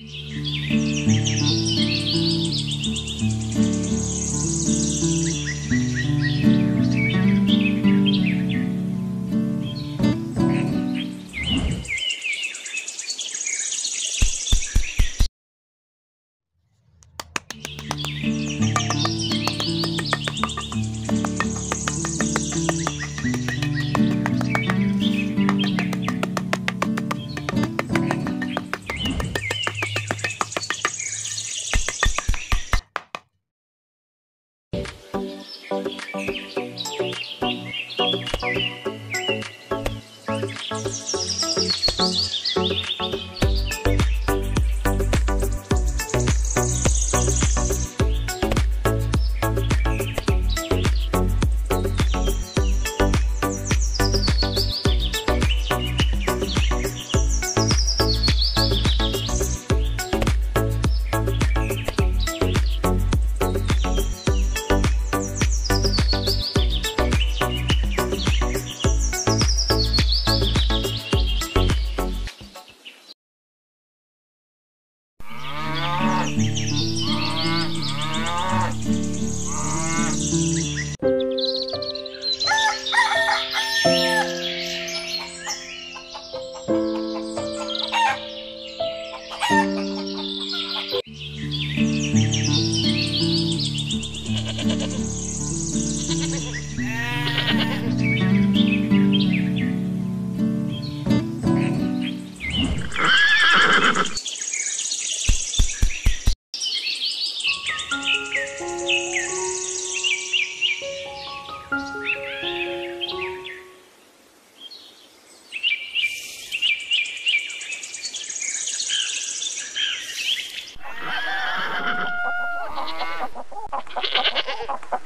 Mm-hmm. Thank you. Música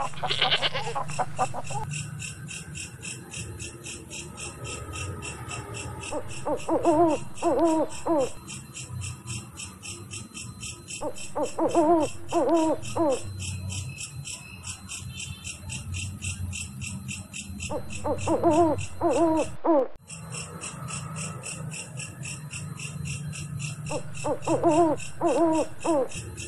Oh, oh, oh, oh.